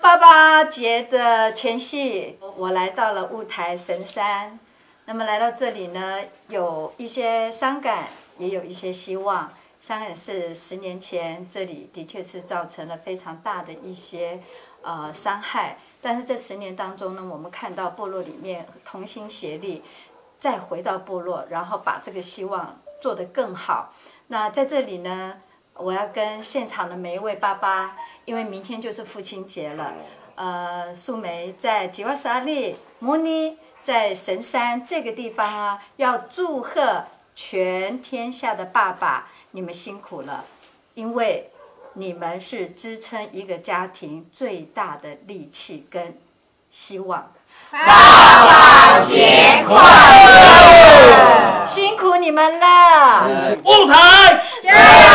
爸爸节的前夕，我来到了雾台神山。那么来到这里呢，有一些伤感，也有一些希望。伤感是十年前这里的确是造成了非常大的一些呃伤害，但是这十年当中呢，我们看到部落里面同心协力，再回到部落，然后把这个希望做得更好。那在这里呢，我要跟现场的每一位爸爸，因为明天就是父亲节了。呃，素梅在吉瓦萨利、摩尼在神山这个地方啊，要祝贺全天下的爸爸，你们辛苦了，因为你们是支撑一个家庭最大的力气跟希望。爸爸节快乐！辛苦你们了。舞台加油！